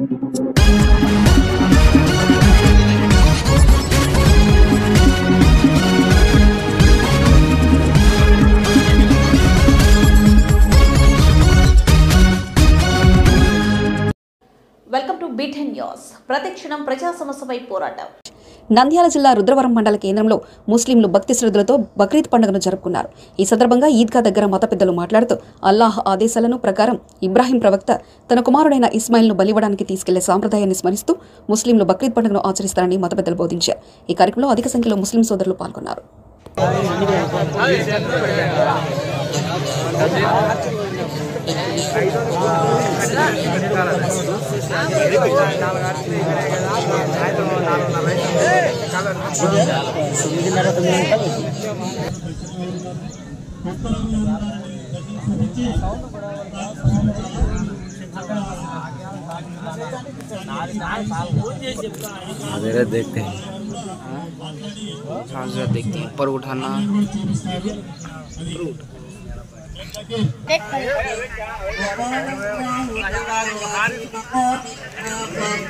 Welcome to beaten news ప్రతిక్షణం ప్రజా సమస్యపై పోరాటం. నంద్యాల జిల్లా రుద్రవరం మండల కేంద్రంలో ముస్లింలు భక్తి శ్రద్ధలతో బక్రీద్ పండుగను జరుపుకున్నారు. ఈ సందర్భంగా ఈద్గా దగ్గర మత పెద్దలు మాట్లాడుతూ అల్లాహ్ ఆదేశాలను ప్రకారం ఇబ్రాహీం ప్రవక్త తన కుమారుడైన ఇస్మాయిల్ను బలివ్వడానికి తీసుకెళ్ళే సాంప్రదాయాన్ని స్మరిస్తూ ముస్లింలు బక్రీద్ పండుగను ఆచరిస్తారని మత పెద్దలు బోధించారు. ఈ కార్యక్రమంలో అధిక సంఖ్యలో ముస్లిం సోదరులు పాల్గొన్నారు. मेरा देखते हैं हाँ, जरा देखते हैं। ऊपर उठाना। देख।